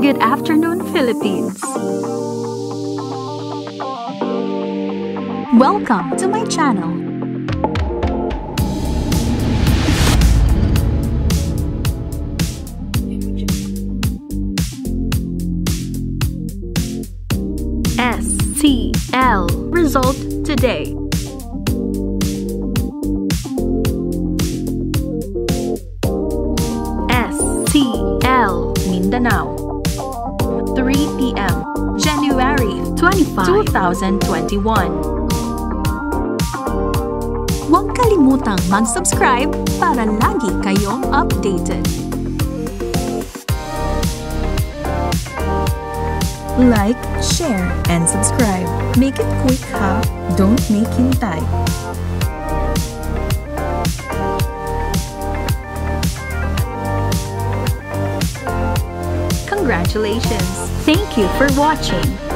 Good afternoon, Philippines. Welcome to my channel. STL result today. STL Mindanao 3 p.m. January 25, 2021 Huwag kalimutang mag-subscribe para lagi kayong updated. Like, share, and subscribe. Make it quick ha. Don't make hintay. Congratulations! Thank you for watching.